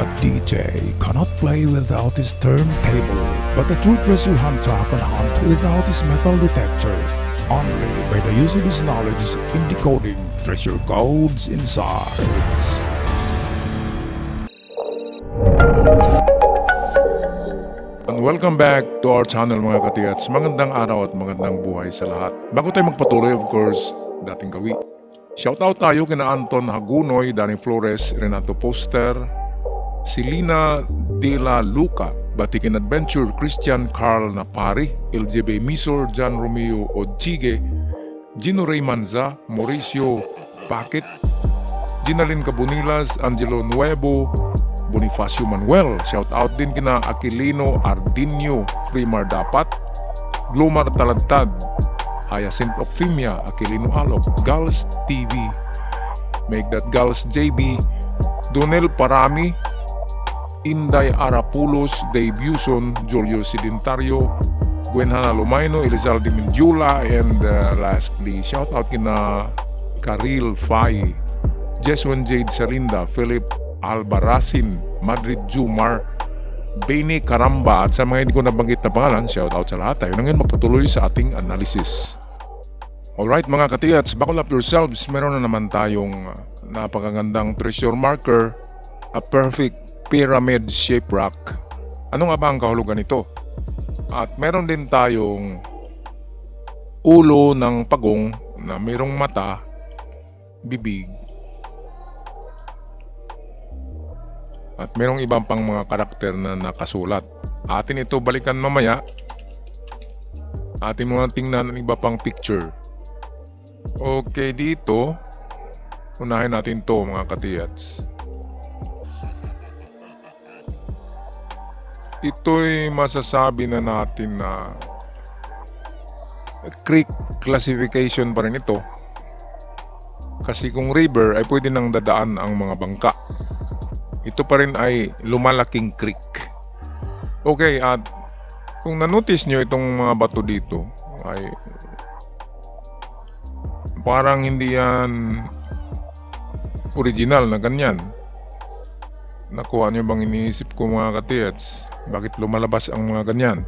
A DJ cannot play without his turntable, but a true treasure hunter can hunt without his metal detector. Only by the use of his knowledge in decoding treasure codes inside. Welcome back to our channel mga katiyats. Magandang araw at magandang buhay sa lahat. Bago tayo magpatuloy, of course, dating gawi. Shoutout tayo kina Anton Hagunoy, Danny Flores, Renato Poster, Silina De La Luca, Batikin Adventure, Christian Carl Napari, LJB Misor, John Romeo Ojige, Gino Ray Manza, Mauricio Paquet, Ginalin Cabunilas, Angelo Nuevo, Bonifacio Manuel. Shout out din kina Aquilino Ardinio, Primar Dapat, Glomar Talantad, Hyacinth Ocfimia, Aquilino Alok, Gals TV, Make That Gals JB, Donel Parami, Inday Arapulos, Dave Yuson, Julio Sidentario, Gwen Hana Lumaino, Elizalde Minjula, and uh, lastly, shout out kina Karil Fai, Jeswan Jade Sarinda, Philip Albarasin, Madrid Jumar, Benny Karamba at sa mga hindi ko nabanggit na pangalan, shout out sa lahat. Tayo na ngayon magpatuloy sa ating analysis. Alright mga katiyats, buckle up yourselves. Meron na naman tayong napakagandang treasure marker, a perfect pyramid shape rock. Ano nga ba ang kahulugan nito? At meron din tayong ulo ng pagong na mayroong mata, bibig, at merong ibang pang mga karakter na nakasulat. Atin ito balikan mamaya. Atin mga tingnan ang iba pang picture. Okay, dito, unahin natin to mga katiyats. Ito'y masasabi na natin na creek classification pa rin ito. Kasi kung river ay pwede nang dadaan ang mga bangka ito pa rin ay lumalaking creek. Okay, at kung nanotice nyo itong mga bato dito, ay parang hindi yan original na ganyan. Nakuha nyo bang iniisip ko mga katiyats? Bakit lumalabas ang mga ganyan?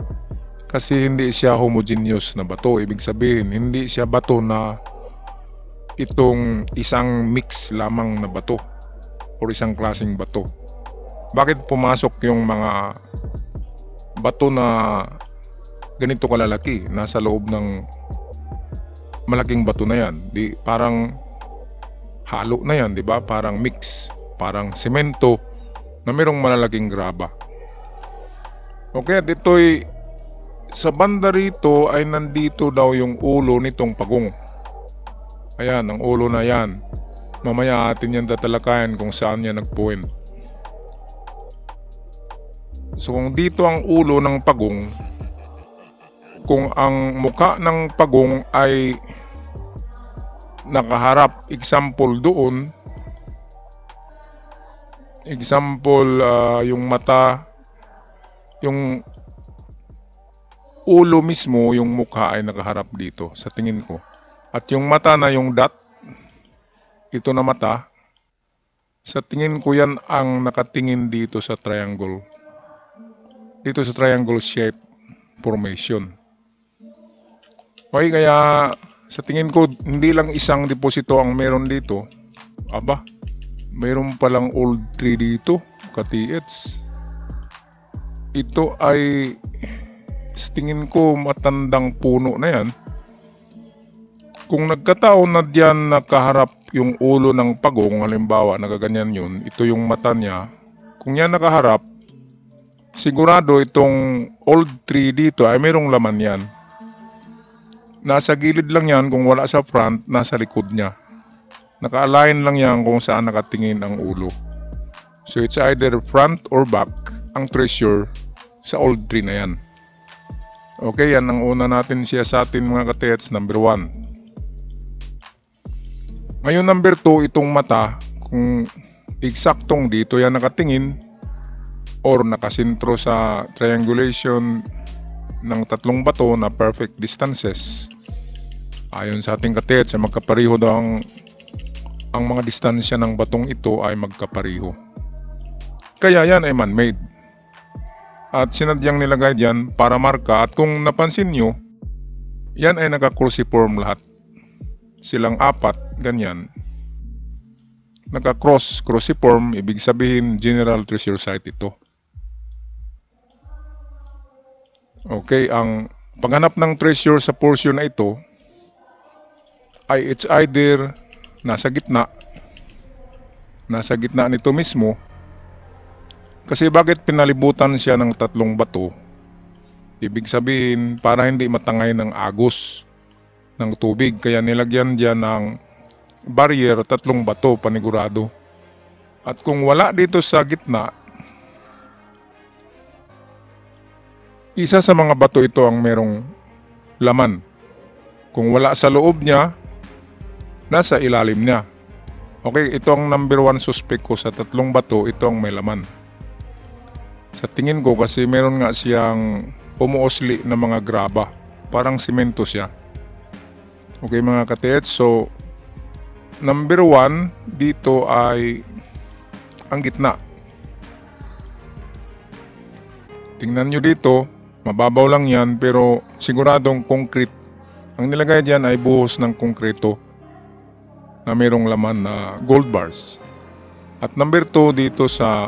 Kasi hindi siya homogeneous na bato. Ibig sabihin, hindi siya bato na itong isang mix lamang na bato or isang klaseng bato. Bakit pumasok yung mga bato na ganito kalalaki nasa loob ng malaking bato na yan? Di parang halo na yan, di ba? Parang mix, parang semento na mayroong malalaking graba. Okay, at ito'y sa banda rito ay nandito daw yung ulo nitong pagong. Ayan, ang ulo na yan. Mamaya atin yan tatalakayan kung saan yan nagpuwin. So kung dito ang ulo ng pagong, kung ang muka ng pagong ay nakaharap, example doon, example uh, yung mata, yung ulo mismo, yung mukha ay nakaharap dito sa tingin ko. At yung mata na yung dot, ito na mata, sa tingin ko yan ang nakatingin dito sa triangle. Dito sa triangle shape formation. Okay, kaya sa tingin ko, hindi lang isang deposito ang meron dito. Aba, meron palang old tree dito, katiets. Ito ay, tingin ko, matandang puno na yan kung nagkataon na diyan nakaharap yung ulo ng pagong, halimbawa nagaganyan yun, ito yung mata niya, kung yan nakaharap, sigurado itong old tree dito ay mayroong laman yan. Nasa gilid lang yan kung wala sa front, nasa likod niya. Naka-align lang yan kung saan nakatingin ang ulo. So it's either front or back ang treasure sa old tree na yan. Okay, yan ang una natin siya sa atin mga katets, number 1. Ngayon number 2, itong mata, kung eksaktong dito yan nakatingin or nakasintro sa triangulation ng tatlong bato na perfect distances. Ayon sa ating katet, sa magkapariho daw ang, ang mga distansya ng batong ito ay magkapariho. Kaya yan ay man-made. At sinadyang nilagay diyan para marka at kung napansin nyo, yan ay naka-cruciform lahat. Silang apat, ganyan. Naka-cross, cruciform, ibig sabihin General Treasure Site ito. Okay, ang paghanap ng treasure sa portion na ito ay it's either nasa gitna, nasa gitna nito mismo, kasi bakit pinalibutan siya ng tatlong bato? Ibig sabihin, para hindi matangay ng agos ng tubig, kaya nilagyan diyan ng barrier, tatlong bato, panigurado. At kung wala dito sa gitna, isa sa mga bato ito ang merong laman. Kung wala sa loob niya, nasa ilalim niya. Okay, ito ang number one suspect ko sa tatlong bato, ito ang may laman. Sa tingin ko kasi meron nga siyang umuosli na mga graba. Parang simento siya. Okay mga katiet, so number one dito ay ang gitna. Tingnan nyo dito, mababaw lang yan pero siguradong concrete. Ang nilagay dyan ay buhos ng konkreto na mayroong laman na gold bars. At number 2 dito sa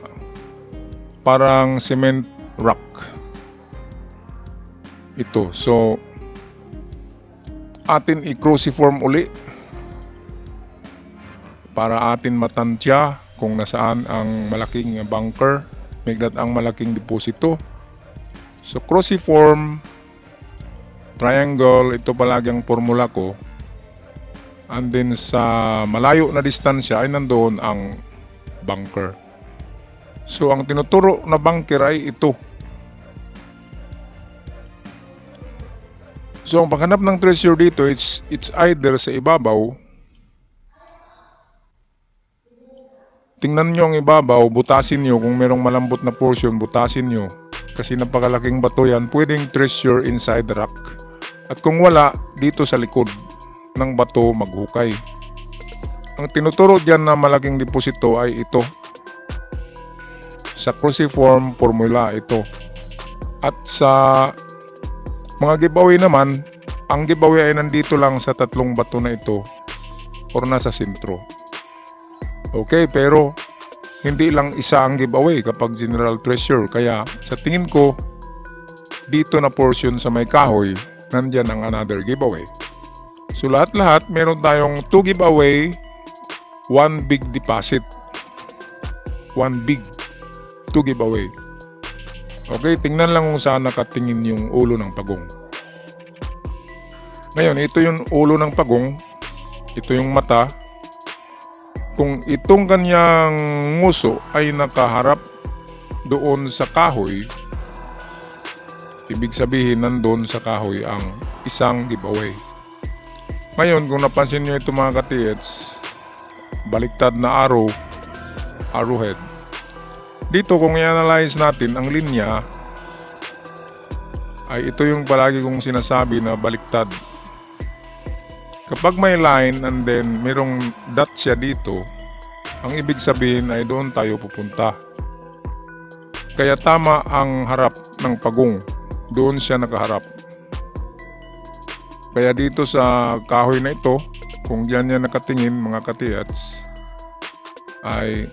parang cement rock. Ito. So, atin i-cruciform uli para atin matantya kung nasaan ang malaking bunker, migdat ang malaking deposito. So, cruciform, triangle, ito palagi ang formula ko. And then sa malayo na distansya ay nandoon ang bunker. So ang tinuturo na bunker ay ito. So ang paghanap ng treasure dito it's it's either sa ibabaw Tingnan nyo ang ibabaw, butasin nyo kung merong malambot na portion, butasin nyo. Kasi napakalaking bato yan, pwedeng treasure inside rock. At kung wala, dito sa likod ng bato maghukay. Ang tinuturo diyan na malaking deposito ay ito. Sa cruciform formula ito. At sa mga giveaway naman, ang giveaway ay nandito lang sa tatlong bato na ito or nasa sentro. Okay, pero hindi lang isa ang giveaway kapag general treasure. Kaya sa tingin ko, dito na portion sa may kahoy, nandyan ang another giveaway. So lahat-lahat, meron tayong 2 giveaway, 1 big deposit. 1 big, 2 giveaway. Okay, tingnan lang kung saan nakatingin yung ulo ng pagong. Ngayon, ito yung ulo ng pagong. Ito yung mata kung itong kanyang nguso ay nakaharap doon sa kahoy, ibig sabihin nandun sa kahoy ang isang giveaway. Ngayon, kung napansin nyo ito mga katiets, baliktad na arrow, arrowhead. Dito, kung i-analyze natin ang linya, ay ito yung palagi kong sinasabi na baliktad Kapag may line and then mayroong dot siya dito, ang ibig sabihin ay doon tayo pupunta. Kaya tama ang harap ng pagong. Doon siya nakaharap. Kaya dito sa kahoy na ito, kung diyan niya nakatingin mga katiyats, ay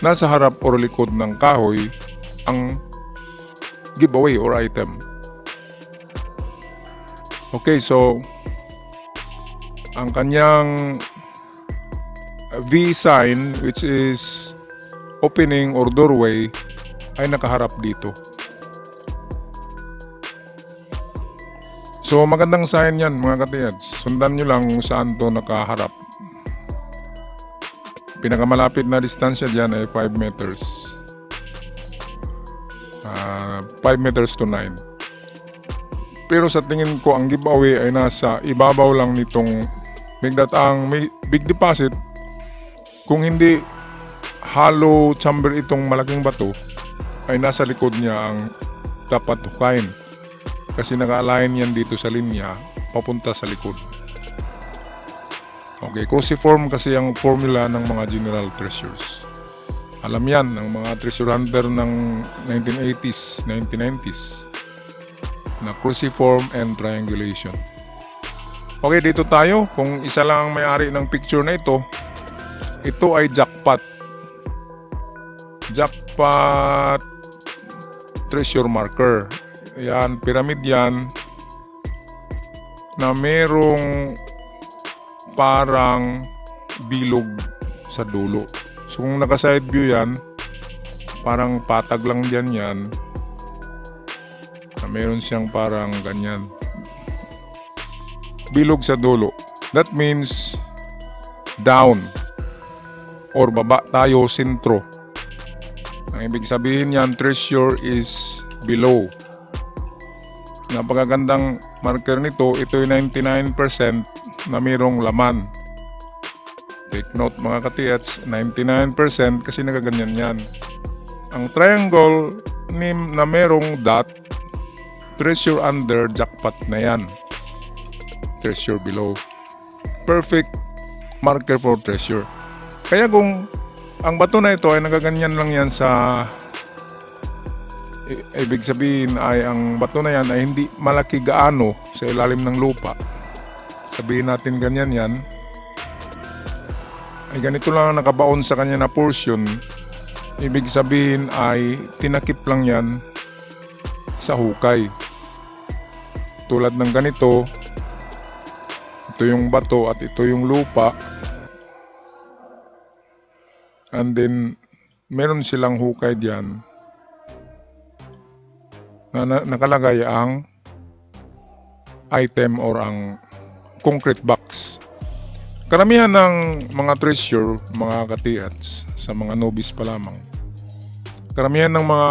nasa harap o likod ng kahoy ang giveaway or item. Okay, so ang kanyang V sign which is opening or doorway ay nakaharap dito. So magandang sign yan mga katiyads. Sundan nyo lang saan to nakaharap. Pinakamalapit na distansya dyan ay 5 meters. Uh, ah, 5 meters to 9. Pero sa tingin ko ang giveaway ay nasa ibabaw lang nitong Bigdat ang may big deposit, kung hindi hollow chamber itong malaking bato, ay nasa likod niya ang dapat hukayin. Kasi naka-align yan dito sa linya, papunta sa likod. Okay, cruciform kasi ang formula ng mga general treasures. Alam yan ng mga treasure hunter ng 1980s, 1990s na cruciform and triangulation. Okay, dito tayo. Kung isa lang ang may-ari ng picture na ito, ito ay jackpot. Jackpot treasure marker. Yan, pyramid yan na merong parang bilog sa dulo. So kung naka side view yan, parang patag lang dyan yan. Na meron siyang parang ganyan. Bilog sa dulo. That means down or baba tayo sentro. Ang ibig sabihin yan, treasure is below. Napakagandang marker nito, ito ay 99% na mayroong laman. Take note mga katiyats, 99% kasi nagaganyan yan. Ang triangle ni, na merong dot, treasure under, jackpot na yan. Treasure below. Perfect marker for treasure. Kaya kung ang bato na ito ay nagaganyan lang yan sa ibig sabihin ay ang bato na yan ay hindi malaki gaano sa ilalim ng lupa. Sabihin natin ganyan yan, ay ganito lang ang nakabaon sa kanya na portion, ibig sabihin ay tinakip lang yan sa hukay. Tulad ng ganito, ito yung bato at ito yung lupa. And then, meron silang hukay diyan na, na nakalagay ang item or ang concrete box. Karamihan ng mga treasure, mga katiats, sa mga novice pa lamang. Karamihan ng mga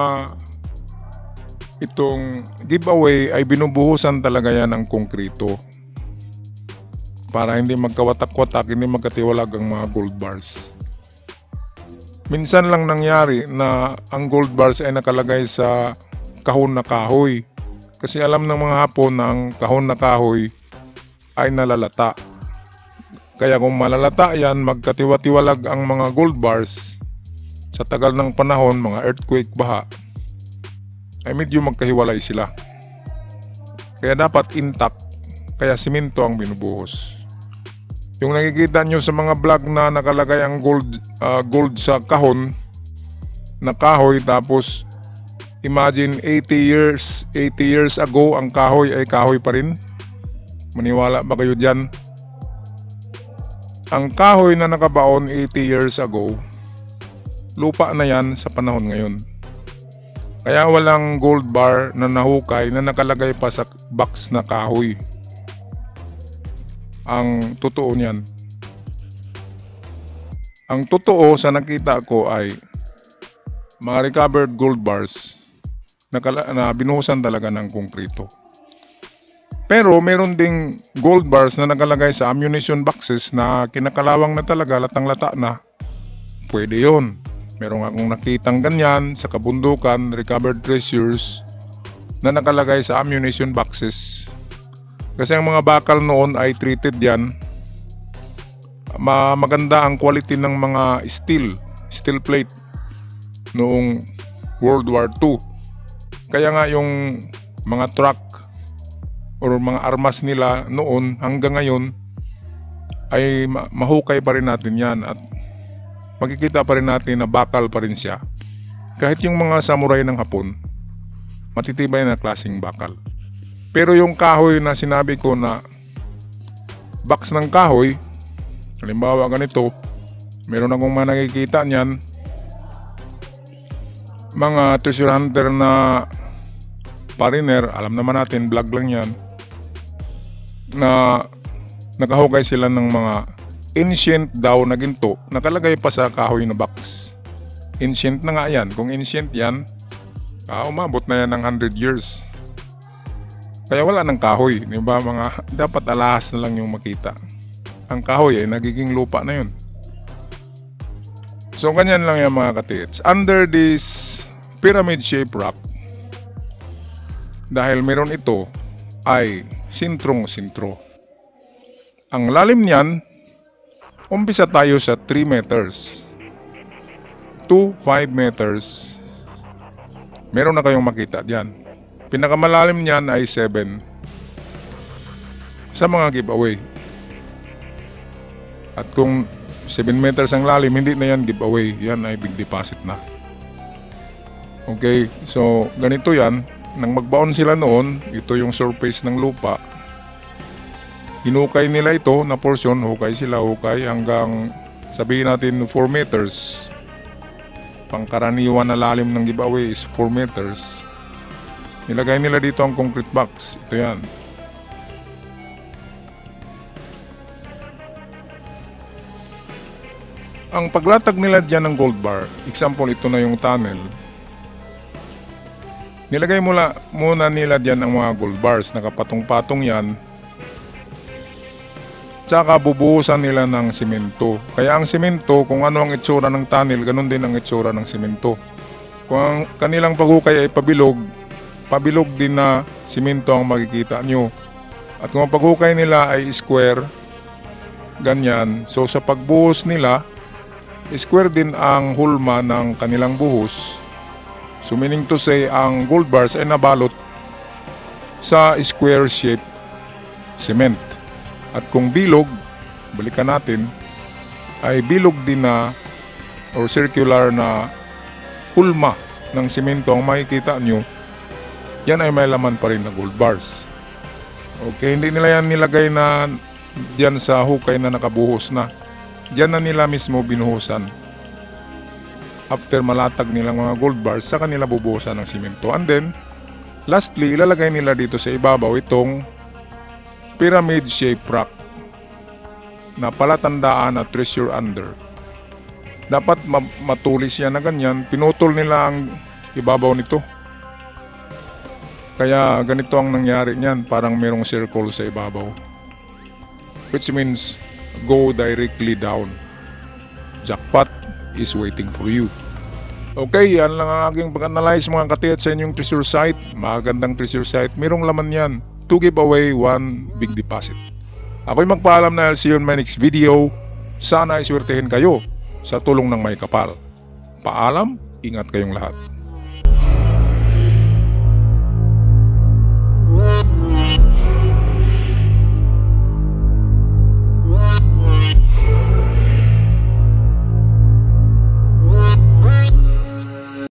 itong giveaway ay binubuhusan talaga yan ng konkrito para hindi magkawatak-watak, hindi magkatiwalag ang mga gold bars. Minsan lang nangyari na ang gold bars ay nakalagay sa kahon na kahoy. Kasi alam ng mga hapon na ang kahon na kahoy ay nalalata. Kaya kung malalata yan, magkatiwa-tiwalag ang mga gold bars sa tagal ng panahon, mga earthquake, baha, ay medyo magkahiwalay sila. Kaya dapat intact, kaya simento ang binubuhos. Yung nakikita nyo sa mga vlog na nakalagay ang gold, uh, gold sa kahon, na kahoy, tapos imagine 80 years, 80 years ago, ang kahoy ay kahoy pa rin. Maniwala ba kayo dyan? Ang kahoy na nakabaon 80 years ago, lupa na yan sa panahon ngayon. Kaya walang gold bar na nahukay na nakalagay pa sa box na kahoy. Ang totoo niyan. Ang totoo sa nakita ko ay mga recovered gold bars na, na binuhusan talaga ng konkrito. Pero meron ding gold bars na nakalagay sa ammunition boxes na kinakalawang na talaga, latang-lata na. Pwede yon. Meron akong nakitang ganyan sa kabundukan, recovered treasures na nakalagay sa ammunition boxes. Kasi ang mga bakal noon ay treated yan. Ma maganda ang quality ng mga steel, steel plate noong World War II. Kaya nga yung mga truck or mga armas nila noon hanggang ngayon ay mahukay pa rin natin yan at makikita pa rin natin na bakal pa rin siya. Kahit yung mga samurai ng Hapon, matitibay na klaseng bakal. Pero yung kahoy na sinabi ko na box ng kahoy, halimbawa ganito, meron akong mga nakikita niyan, mga treasure hunter na pariner, alam naman natin, vlog lang yan, na nakahukay sila ng mga ancient daw na ginto nakalagay pa sa kahoy na box. Ancient na nga yan. Kung ancient yan, ah, umabot na yan ng 100 years. Kaya wala ng kahoy. Di ba mga, dapat alahas na lang yung makita. Ang kahoy ay nagiging lupa na yun. So ganyan lang yung mga katits. Under this pyramid shaped rock, dahil meron ito, ay sintrong-sintro. Ang lalim niyan, umpisa tayo sa 3 meters. to 5 meters, meron na kayong makita diyan. Pinakamalalim niyan ay 7 sa mga giveaway. At kung 7 meters ang lalim, hindi na yan giveaway. Yan ay big deposit na. Okay, so ganito yan. Nang magbaon sila noon, ito yung surface ng lupa. Hinukay nila ito na portion, hukay sila, hukay hanggang sabihin natin 4 meters. Pangkaraniwan na lalim ng giveaway is 4 meters. Nilagay nila dito ang concrete box. Ito yan. Ang paglatag nila dyan ng gold bar, example ito na yung tunnel. Nilagay mula, muna nila dyan ang mga gold bars, nakapatong-patong yan. Tsaka bubuhusan nila ng simento. Kaya ang simento, kung ano ang itsura ng tunnel, ganun din ang itsura ng simento. Kung ang kanilang paghukay ay pabilog, pabilog din na simento ang makikita nyo. At kung ang paghukay nila ay square, ganyan. So sa pagbuhos nila, square din ang hulma ng kanilang buhos. So meaning to say, ang gold bars ay nabalot sa square shape cement. At kung bilog, balikan natin, ay bilog din na or circular na hulma ng simento ang makikita nyo, yan ay may laman pa rin na gold bars. Okay, hindi nila yan nilagay na diyan sa hukay na nakabuhos na. Diyan na nila mismo binuhusan. After malatag nilang mga gold bars, sa kanila bubuhusan ng simento. And then, lastly, ilalagay nila dito sa ibabaw itong pyramid shape rock na palatandaan na treasure under. Dapat ma- matulis yan na ganyan. Pinutol nila ang ibabaw nito. Kaya ganito ang nangyari niyan, parang merong circle sa ibabaw. Which means go directly down. Jackpot is waiting for you. Okay, yan lang ang aking pag-analyze mga katiyat sa inyong treasure site. Magandang treasure site. Merong laman yan. To give away one big deposit. Ako'y magpaalam na see you my next video. Sana iswertehin kayo sa tulong ng may kapal. Paalam, ingat kayong lahat.